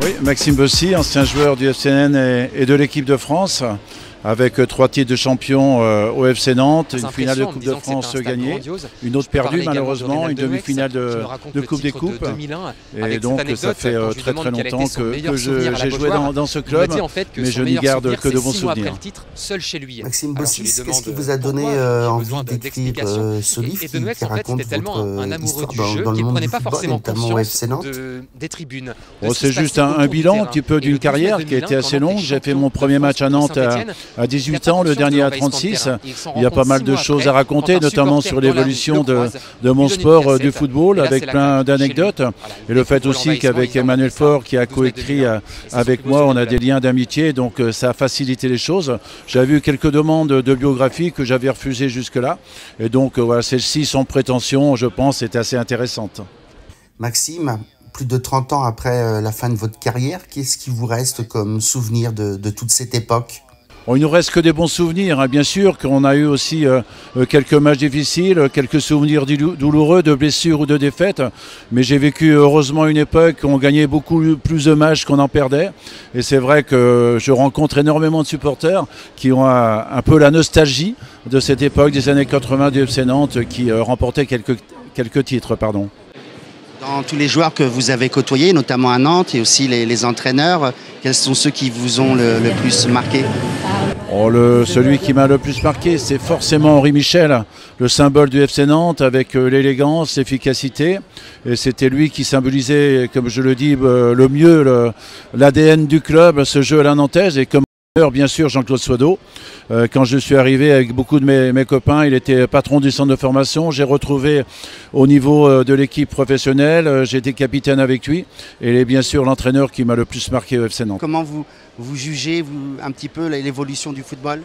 Oui, Maxime Bossy, ancien joueur du FCN et, de l'équipe de France avec euh, trois titres de champion euh, au FC Nantes, une finale de Coupe de France gagnée, une autre perdue malheureusement, une demi-finale de, Coupe des Coupes. et donc ça fait euh, très très longtemps que, j'ai joué dans, ce club, mais je n'y garde que de bons souvenirs. Seul chez lui. Maxime Bossis, qu'est-ce qui vous a donné envie d'écrire ce livre qui, raconte votre histoire dans, le monde du football, notamment au FC Nantes des tribunes. C'est juste un bilan un petit peu d'une carrière qui a été assez longue. J'ai fait mon premier match à Nantes à 18 ans, le dernier à 36. Il y a pas mal de choses à raconter, notamment sur l'évolution de, mon sport euh, du football, avec plein d'anecdotes. Et le fait aussi qu'avec Emmanuel Faure, qui a coécrit euh, avec moi, on a des liens d'amitié, donc euh, ça a facilité les choses. J'avais eu quelques demandes de biographie que j'avais refusées jusque-là. Et donc voilà, celle-ci, sans prétention, je pense, est assez intéressante. Maxime, plus de 30 ans après la fin de votre carrière, qu'est-ce qui vous reste comme souvenir de toute cette époque? Il nous reste que des bons souvenirs, hein. bien sûr, qu'on a eu aussi euh, euh, quelques matchs difficiles, quelques souvenirs douloureux de blessures ou de défaites. Mais j'ai vécu heureusement une époque où on gagnait beaucoup plus de matchs qu'on en perdait. Et c'est vrai que je rencontre énormément de supporters qui ont un, peu la nostalgie de cette époque des années 80 du FC Nantes qui euh, remportait quelques, titres. Dans tous les joueurs que vous avez côtoyés, notamment à Nantes, et aussi les, entraîneurs, quels sont ceux qui vous ont le, plus marqué oh, Celui qui m'a le plus marqué, c'est forcément Henri Michel, le symbole du FC Nantes, avec euh, l'élégance, l'efficacité. Et c'était lui qui symbolisait, comme je le dis, euh, le mieux l'ADN du club, ce jeu à la nantaise. Et comme bien sûr Jean-Claude Soideau. Euh, quand je suis arrivé avec beaucoup de mes, copains, il était patron du centre de formation. J'ai retrouvé au niveau euh, de l'équipe professionnelle, euh, été capitaine avec lui. Et il est bien sûr l'entraîneur qui m'a le plus marqué au FC Nantes. Comment vous, vous jugez vous, un petit peu l'évolution du football?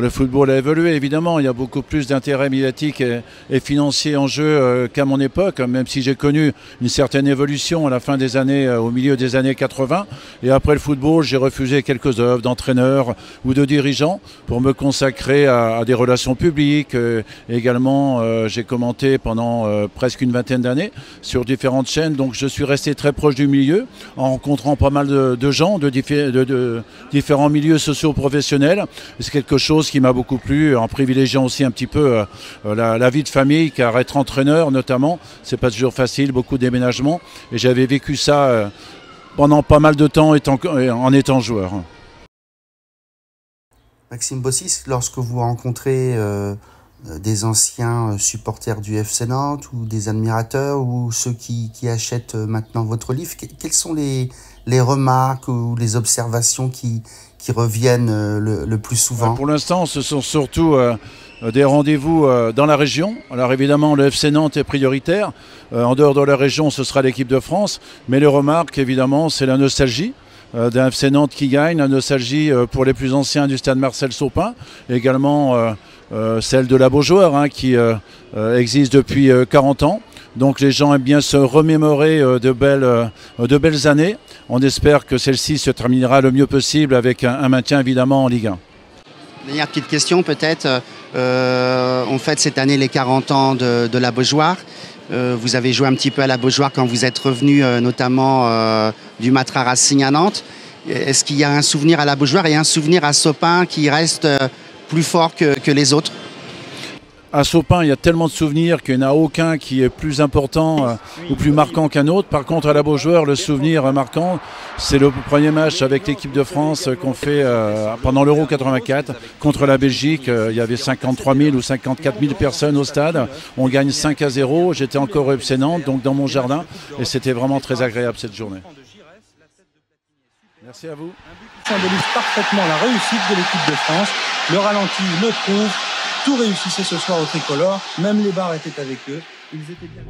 Le football a évolué, évidemment. Il y a beaucoup plus d'intérêt médiatique et, financier en jeu euh, qu'à mon époque, même si j'ai connu une certaine évolution à la fin des années, euh, au milieu des années 80. Et après le football, j'ai refusé quelques œuvres d'entraîneurs ou de dirigeants pour me consacrer à, des relations publiques. Euh, également, j'ai commenté pendant presque une vingtaine d'années sur différentes chaînes. Donc je suis resté très proche du milieu en rencontrant pas mal de, gens de, de différents milieux socio-professionnels. C'est quelque chose qui m'a beaucoup plu, en privilégiant aussi un petit peu euh, la, vie de famille, car être entraîneur notamment, c'est pas toujours facile, beaucoup de déménagements. Et j'avais vécu ça euh, pendant pas mal de temps en étant joueur. Maxime Bossis, lorsque vous rencontrez euh, des anciens supporters du FC Nantes ou des admirateurs ou ceux qui, achètent maintenant votre livre, quelles sont les, les remarques ou les observations qui, reviennent euh, le, plus souvent Pour l'instant, ce sont surtout euh, des rendez-vous euh, dans la région. Alors évidemment, le FC Nantes est prioritaire. en dehors de la région, ce sera l'équipe de France. Mais les remarques, évidemment, c'est la nostalgie d'un FC Nantes qui gagne, la nostalgie pour les plus anciens du stade Marcel Saupin, également celle de la Beaujoire hein, qui existe depuis 40 ans. Donc les gens aiment bien se remémorer euh, de belles, euh, de belles années. On espère que celle-ci se terminera le mieux possible avec un, maintien évidemment en Ligue 1. Dernière petite question peut-être. Euh, on fête cette année les 40 ans de, la Beaujoire. vous avez joué un petit peu à la Beaujoire quand vous êtes revenu notamment du Matra Racing à Nantes. Est-ce qu'il y a un souvenir à la Beaujoire et un souvenir à Sopin qui reste plus fort que les autres? À Sopin, il y a tellement de souvenirs qu'il n'y en a aucun qui est plus important euh, ou plus marquant qu'un autre. Par contre, à la Beaujoueur, le souvenir marquant, c'est le premier match avec l'équipe de France qu'on fait euh, pendant l'Euro 84 contre la Belgique. Euh, il y avait 53 000 ou 54 000 personnes au stade. On gagne 5 à 0. J'étais encore au donc dans mon jardin. Et c'était vraiment très agréable cette journée. Merci à vous. Un symbolise parfaitement la réussite de l'équipe de France. Le ralenti le prouve tout réussissait ce soir au tricolore, même les bars étaient avec eux, ils étaient bien.